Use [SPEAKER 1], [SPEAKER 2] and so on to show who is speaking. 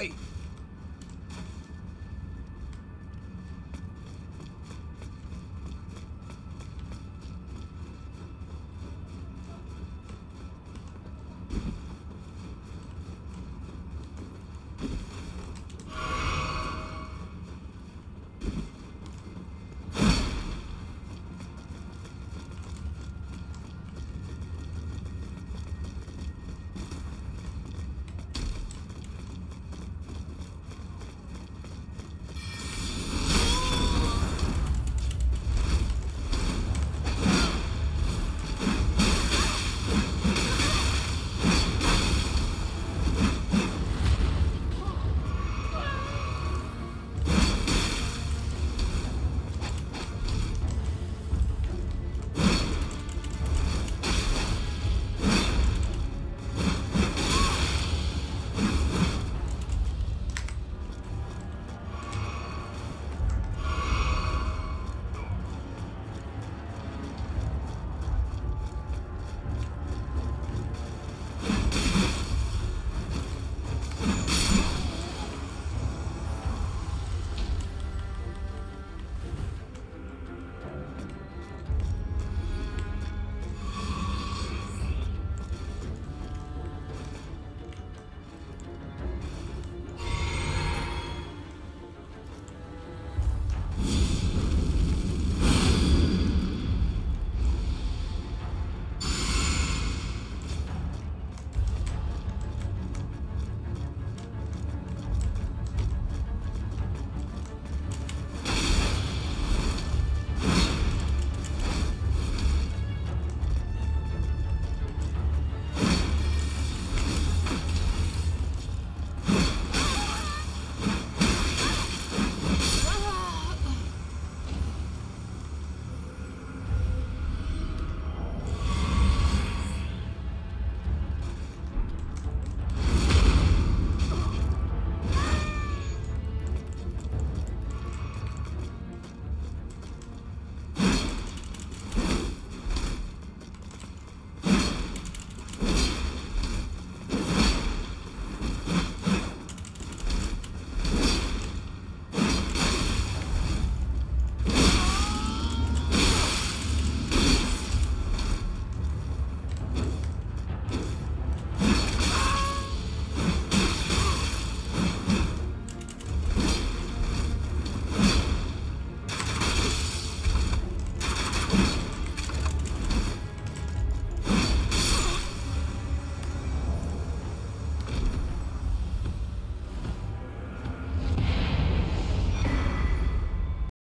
[SPEAKER 1] Hey,